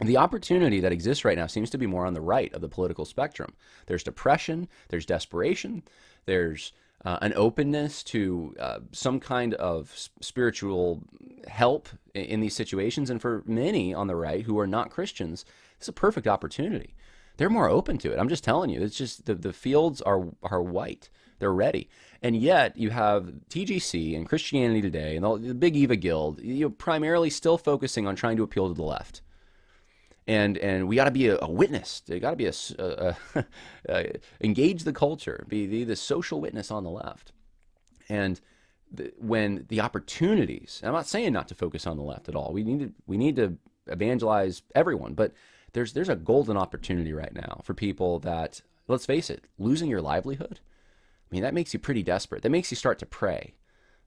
the opportunity that exists right now seems to be more on the right of the political spectrum. There's depression, there's desperation, there's uh, an openness to uh, some kind of spiritual help in, in these situations. And for many on the right who are not Christians, it's a perfect opportunity. They're more open to it. I'm just telling you. It's just the, the fields are are white. They're ready. And yet you have TGC and Christianity Today and the, the Big Eva Guild, you know, primarily still focusing on trying to appeal to the left. And and we got to be a, a, witness. They got to be a, a, a, uh, engage the culture, be the, the social witness on the left. And the, when the opportunities, I'm not saying not to focus on the left at all. We need to we need to evangelize everyone, but there's there's a golden opportunity right now for people that let's face it, losing your livelihood. I mean, that makes you pretty desperate. That makes you start to pray.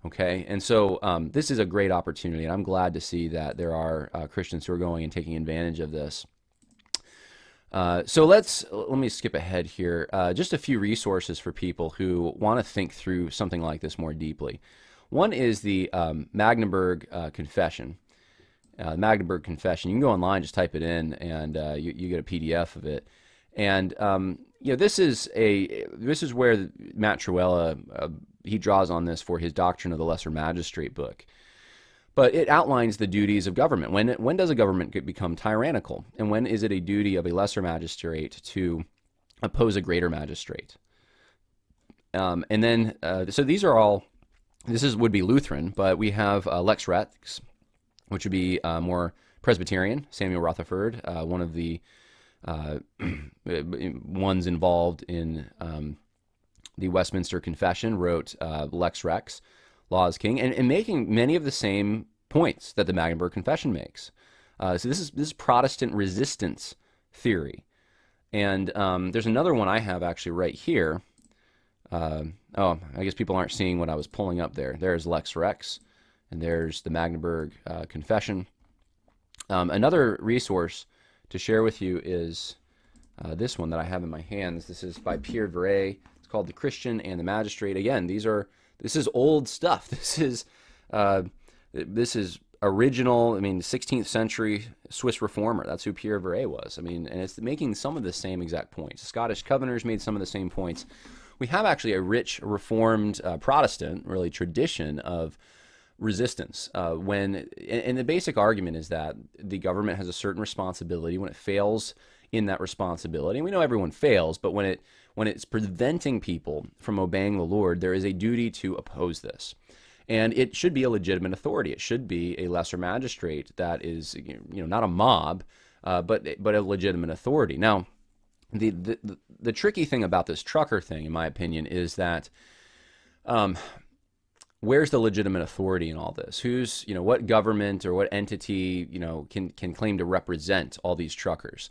Okay, and so um, this is a great opportunity, and I'm glad to see that there are uh, Christians who are going and taking advantage of this. Uh, so let's let me skip ahead here. Uh, just a few resources for people who want to think through something like this more deeply. One is the um, Magdeburg uh, Confession uh, Magdeburg Confession. You can go online, just type it in, and uh, you, you, get a PDF of it. And um, you know, this is a this is where Matt Trewhella uh, he draws on this for his Doctrine of the Lesser Magistrate book. But it outlines the duties of government. When when does a government become tyrannical, and when is it a duty of a lesser magistrate to oppose a greater magistrate? Um, and then, uh, so these are all. This is would be Lutheran, but we have uh, Lex Rex, which would be uh, more Presbyterian. Samuel Rutherford, uh, one of the uh, ones involved in um, the Westminster Confession, wrote uh, Lex Rex, Law is King, and, and, making many of the same points that the Magdeburg Confession makes. Uh, so this is this is Protestant resistance theory, and um, there's another one I have actually right here. Uh, oh, I guess people aren't seeing what I was pulling up there. There's Lex Rex and there's the Magdeburg uh, Confession. Um, another resource to share with you is uh, this one that I have in my hands. This is by Pierre Viret. It's called The Christian and the Magistrate. Again, these are this is old stuff. This is uh, this is original. I mean, 16th century Swiss reformer. That's who Pierre Viret was. I mean, and it's making some of the same exact points. Scottish Covenanters made some of the same points. We have actually a rich Reformed uh, Protestant, really tradition of resistance uh, when and the basic argument is that the government has a certain responsibility when it fails in that responsibility and we know everyone fails but when it when it's preventing people from obeying the lord there is a duty to oppose this and it should be a legitimate authority it should be a lesser magistrate that is you know not a mob uh, but but a legitimate authority now the, the the tricky thing about this trucker thing in my opinion is that um, where's the legitimate authority in all this? Who's, you know, what government or what entity, you know, can, can claim to represent all these truckers?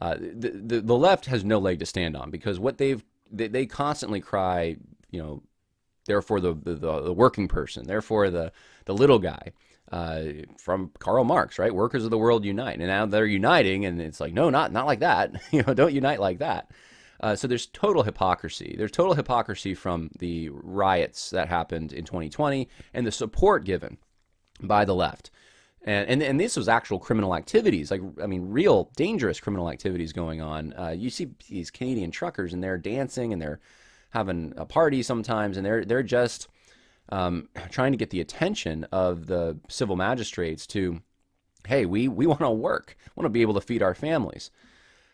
Uh, the, the, the left has no leg to stand on because what they've, they, they constantly cry, you know, therefore the, the, the working person, therefore the, the little guy. Uh, from Karl Marx, right? Workers of the world unite, and now they're uniting, and it's like, no, not not like that. you know, don't unite like that. Uh, so there's total hypocrisy. There's total hypocrisy from the riots that happened in 2020 and the support given by the left. And, and, and this was actual criminal activities, like, I mean, real dangerous criminal activities going on. Uh, you see these Canadian truckers and they're dancing and they're having a party sometimes and they're, they're just um, trying to get the attention of the civil magistrates to, hey, we, we want to work, want to be able to feed our families.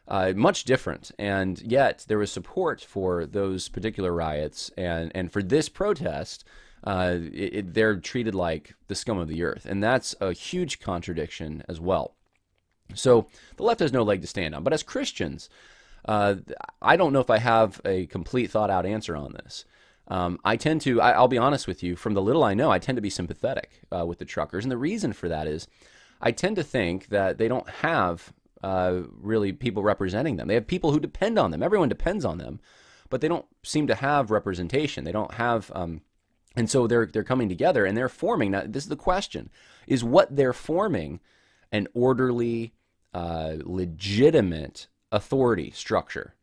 Uh, much different, and yet there was support for those particular riots and, and for this protest uh, it, it, they're treated like the scum of the earth. And that's a huge contradiction as well. So the left has no leg to stand on. But as Christians, uh, I don't know if I have a complete thought out answer on this. Um, I tend to, I, will be honest with you, from the little I know, I tend to be sympathetic uh, with the truckers. And the reason for that is I tend to think that they don't have uh, really people representing them. They have people who depend on them. Everyone depends on them, but they don't seem to have representation. They don't have um, and so they're they're coming together and they're forming. Now, this is the question: is what they're forming an orderly, uh, legitimate authority structure?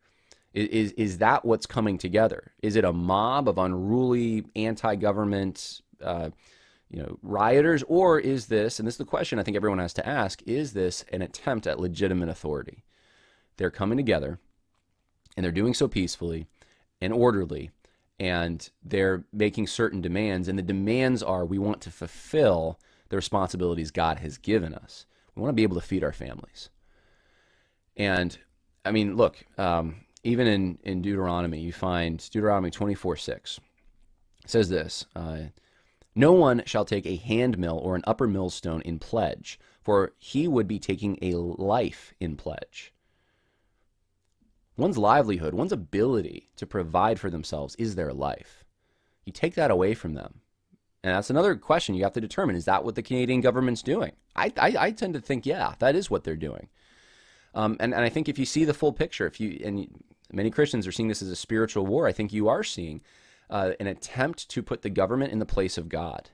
Is, is that what's coming together? Is it a mob of unruly anti-government, uh, you know, rioters, or is this? And this is the question I think everyone has to ask: Is this an attempt at legitimate authority? They're coming together, and they're doing so peacefully and orderly and they're making certain demands and the demands are we want to fulfill the responsibilities god has given us. We want to be able to feed our families. And i mean look um, even in, in deuteronomy you find deuteronomy 24 6 says this uh, no one shall take a hand mill or an upper millstone in pledge for he would be taking a life in pledge One's livelihood, one's ability to provide for themselves is their life. You take that away from them. And that's another question you have to determine. Is that what the Canadian government's doing? I, I, I tend to think, yeah, that is what they're doing. Um, and, and I think if you see the full picture, if you and many Christians are seeing this as a spiritual war, I think you are seeing uh, an attempt to put the government in the place of God.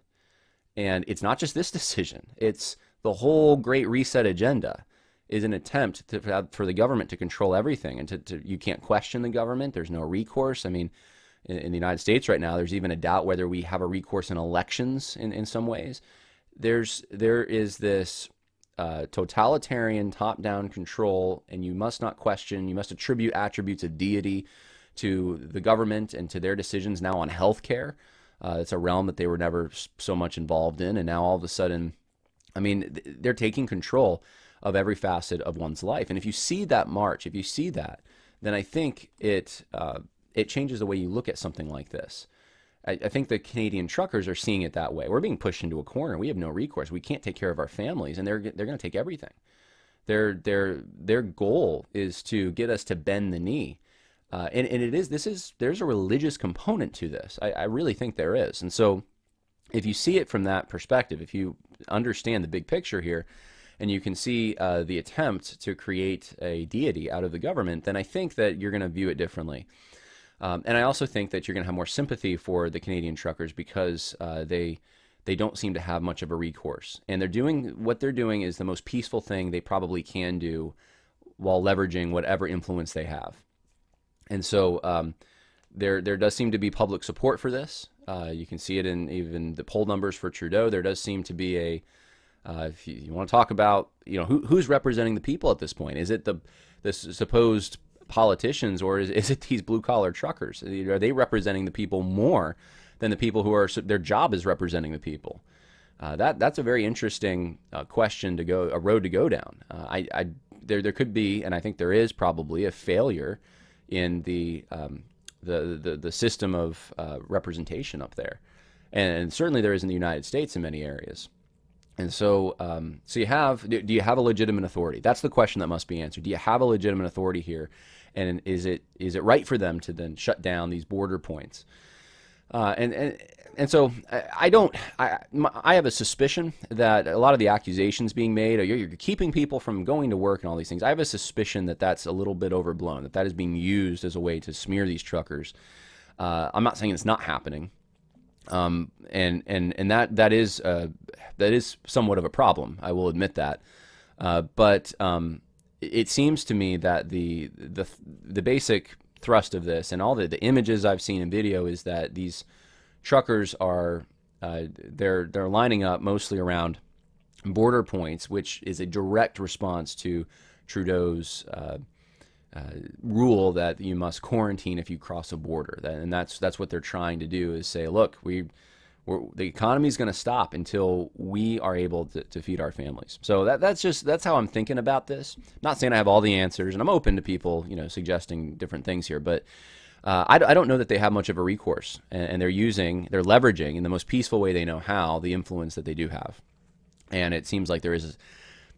And it's not just this decision; it's the whole Great Reset agenda is an attempt to, for the government to control everything, and to, to, you can't question the government. There's no recourse. I mean, in, in, the United States right now, there's even a doubt whether we have a recourse in elections in, in some ways. There's there is this uh, totalitarian top-down control, and you must not question. You must attribute attributes of deity to the government and to their decisions now on health care. Uh, it's a realm that they were never so much involved in, and now all of a sudden, I mean, they're taking control of every facet of one's life. And if you see that march, if you see that, then I think it uh, it changes the way you look at something like this. I, I, think the Canadian truckers are seeing it that way. We're being pushed into a corner. We have no recourse. We can't take care of our families, and they're they're going to take everything. Their their their goal is to get us to bend the knee. Uh, and, and it is this is there's a religious component to this. I, I really think there is. And so if you see it from that perspective, if you understand the big picture here, and you can see uh, the attempt to create a deity out of the government, then I think that you're going to view it differently. Um, and I also think that you're going to have more sympathy for the Canadian truckers because uh, they they don't seem to have much of a recourse, and they're doing what they're doing is the most peaceful thing they probably can do, while leveraging whatever influence they have. And so um, there there does seem to be public support for this. Uh, you can see it in even the poll numbers for Trudeau. There does seem to be a uh, if you, you, want to talk about, you know, who, who's representing the people at this point? Is it the the supposed politicians or is, is it these blue collar truckers? Are they representing the people more than the people who are their job is representing the people? Uh, that that's a very interesting uh, question to go a road to go down. Uh, I, I, there there could be and I think there is probably a failure in the um, the, the the system of uh, representation up there, and certainly there is in the United States in many areas. And so, um, so you have, do you have a legitimate authority? That's the question that must be answered. Do you have a legitimate authority here? And is it, is it right for them to then shut down these border points? Uh, and, and, and so I, don't, I, I have a suspicion that a lot of the accusations being made, you're, you're keeping people from going to work and all these things. I have a suspicion that that's a little bit overblown, that that is being used as a way to smear these truckers. Uh, I'm not saying it's not happening. Um, and and and that that is uh, that is somewhat of a problem. I will admit that. Uh, but um, it seems to me that the the the basic thrust of this and all the, the images I've seen in video is that these truckers are uh, they're they're lining up mostly around border points, which is a direct response to Trudeau's uh, rule that you must quarantine if you cross a border. And that's that's what they're trying to do is say, look, we the economy is going to stop until we are able to, to, feed our families. So that, that's just that's how I'm thinking about this. not saying I have all the answers, and I'm open to people, you know, suggesting different things here, but. Uh, I, I, don't know that they have much of a recourse, and, and they're using, they're leveraging in the most peaceful way they know how the influence that they do have and it seems like there is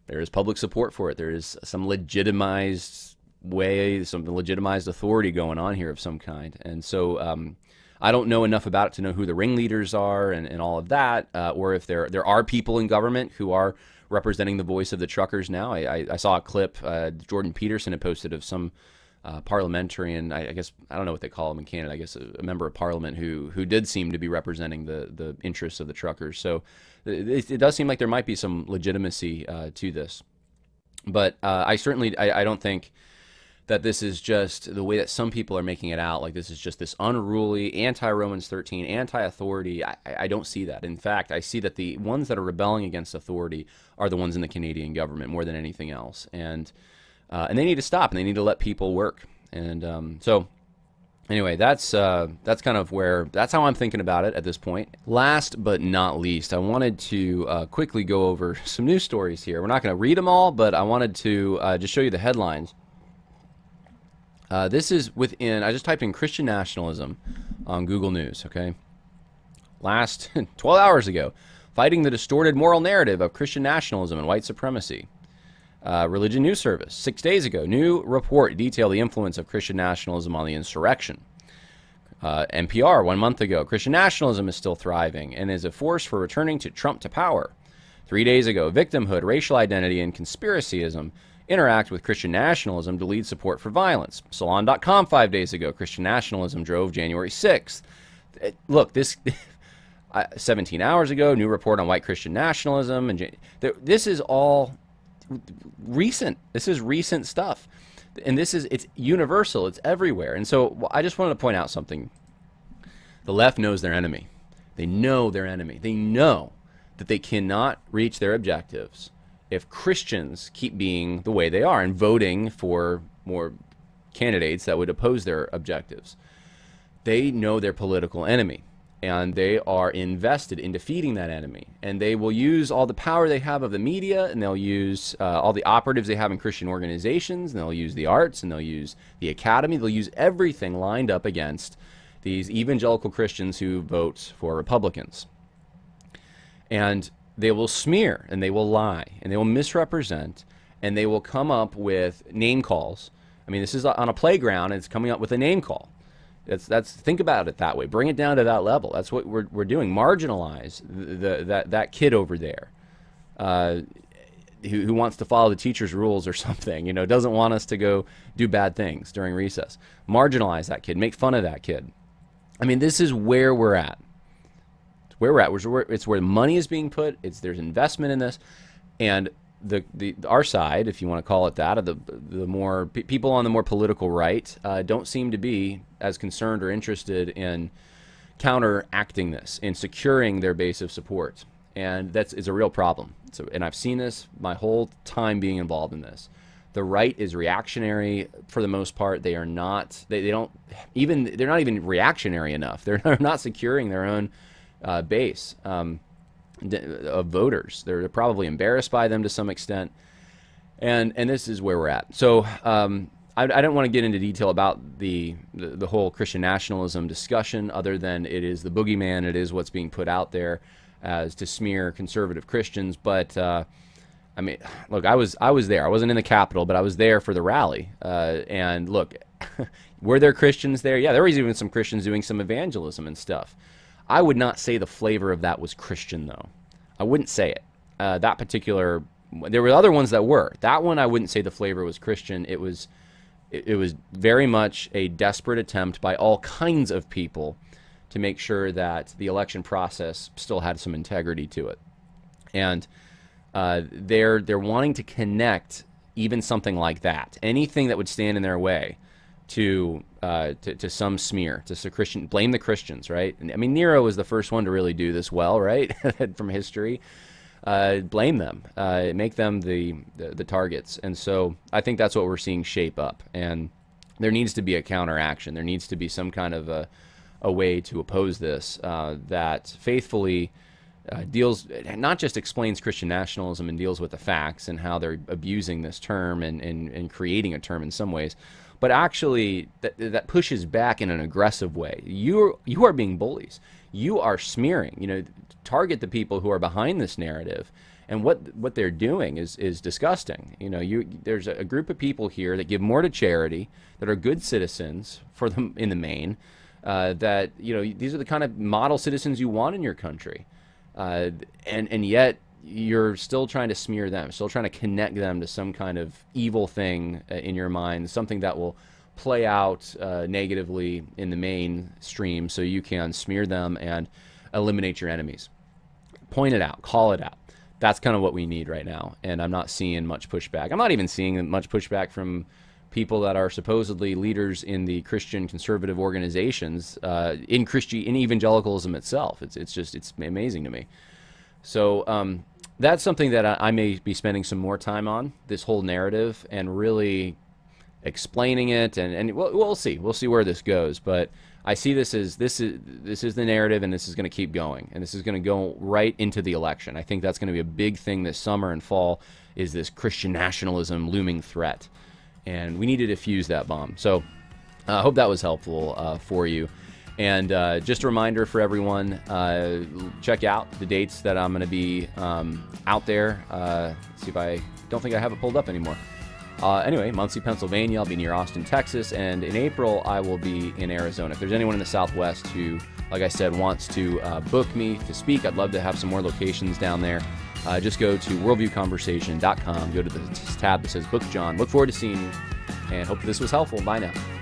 there is public support for it. There is some legitimized way, some legitimized authority going on here of some kind, and so. Um, I don't know enough about it to know who the ringleaders are and, and all of that, uh, or if there there are people in government who are representing the voice of the truckers now. I, I, I saw a clip uh, Jordan Peterson had posted of some uh, parliamentarian, I, I, guess I don't know what they call him in Canada. I guess a, a, member of parliament who who did seem to be representing the the interests of the truckers. So it, it does seem like there might be some legitimacy uh, to this. But uh, I certainly I, I don't think that this is just the way that some people are making it out. Like this is just this unruly anti Romans 13, anti authority. I, I, don't see that. In fact, I see that the ones that are rebelling against authority are the ones in the Canadian government more than anything else. And uh, and they need to stop and they need to let people work. And um, so, anyway, that's uh, that's kind of where that's how I'm thinking about it at this point. Last but not least, I wanted to uh, quickly go over some news stories here. We're not going to read them all, but I wanted to uh, just show you the headlines. Uh, this is within. I just typed in Christian nationalism on Google News. Okay, last 12 hours ago, fighting the distorted moral narrative of Christian nationalism and white supremacy. Uh, Religion News Service, six days ago, new report detailed the influence of Christian nationalism on the insurrection. Uh, NPR, one month ago, Christian nationalism is still thriving and is a force for returning to Trump to power. Three days ago, victimhood, racial identity, and conspiracyism interact with Christian nationalism to lead support for violence. Salon.com, five days ago, Christian nationalism drove January 6th. It, eh, look, this. 17 hours ago, new report on white Christian nationalism, and this is all recent. This is recent stuff. And this is it's universal. It's everywhere. And so I just wanted to point out something. The left knows their enemy. They know their enemy. They know that they cannot reach their objectives if Christians keep being the way they are and voting for more candidates that would oppose their objectives. They know their political enemy and they are invested in defeating that enemy. And they will use all the power they have of the media, and they'll use uh, all the operatives they have in Christian organizations, and they'll use the arts, and they'll use the academy. They'll use everything lined up against these evangelical Christians who vote for Republicans. And they will smear, and they will lie, and they will misrepresent, and they will come up with name calls. I mean, this is on a playground, and it's coming up with a name call that's that's think about it that way. Bring it down to that level. That's what we're, we're doing. Marginalize the, the that that kid over there, uh, who, who wants to follow the teacher's rules or something. You know, doesn't want us to go do bad things during recess. Marginalize that kid. Make fun of that kid. I mean, this is where we're at. It's where we're at. It's where the money is being put. It's there's investment in this, and the, the our side, if you want to call it that, of the the more people on the more political right uh, don't seem to be as concerned or interested in counteracting this in securing their base of support, and that's is a real problem. So, and I've seen this my whole time being involved in this. The right is reactionary for the most part. They are not. They, they don't even. They're not even reactionary enough. They're not securing their own uh, base. Um, of voters. They're probably embarrassed by them to some extent, and and this is where we're at. So um, I, I, don't want to get into detail about the, the, the whole Christian nationalism discussion, other than it is the boogeyman. It is what's being put out there as to smear conservative Christians. But uh, I mean, look, I was I was there. I wasn't in the Capitol, but I was there for the rally. Uh, and look, were there Christians there? Yeah, there was even some Christians doing some evangelism and stuff. I would not say the flavor of that was Christian, though. I wouldn't say it. Uh, that particular, there were other ones that were. That one, I wouldn't say the flavor was Christian. It was, it, it was very much a desperate attempt by all kinds of people to make sure that the election process still had some integrity to it, and uh, they're they're wanting to connect even something like that, anything that would stand in their way to, uh, to, to some smear, to Christian, blame the Christians, right? I mean, Nero was the first one to really do this well, right, from history. uh, blame them, uh, make them the, the, the targets. And so I think that's what we're seeing shape up. And there needs to be a counteraction. There needs to be some kind of a, a way to oppose this uh, that faithfully uh, deals not just explains Christian nationalism and deals with the facts and how they're abusing this term and, and, and creating a term in some ways, but actually that, that pushes back in an aggressive way. You you are being bullies. You are smearing. You know, target the people who are behind this narrative. And what what they're doing is is disgusting. You know, you there's a group of people here that give more to charity, that are good citizens for them in the main, uh, that you know these are the kind of model citizens you want in your country, uh, and and yet you're still trying to smear them, still trying to connect them to some kind of evil thing uh, in your mind, something that will play out uh, negatively in the mainstream, so you can smear them and eliminate your enemies. Point it out, call it out. That's kind of what we need right now, and I'm not seeing much pushback. I'm not even seeing much pushback from people that are supposedly leaders in the Christian conservative organizations uh, in Christian in evangelicalism itself. It's it's just it's amazing to me. So um, that's something that I, I, may be spending some more time on this whole narrative and really explaining it and and we'll, we'll see we'll see where this goes but I see this as this is this is the narrative and this is going to keep going and this is going to go right into the election I think that's going to be a big thing this summer and fall is this Christian nationalism looming threat and we need to defuse that bomb. So I uh, hope that was helpful uh, for you. And uh, just a reminder for everyone uh, check out the dates that I'm going to be um, out there. Uh, see if I don't think I have it pulled up anymore. Uh, anyway, Muncy, Pennsylvania. I'll be near Austin, Texas. And in April, I will be in Arizona. If there's anyone in the Southwest who, like I said, wants to book me to speak, I'd love to have some more locations down there uh, just go to worldviewconversation.com, go to the tab that says Book Jon. Look forward to seeing you, and hope this was helpful. Bye now.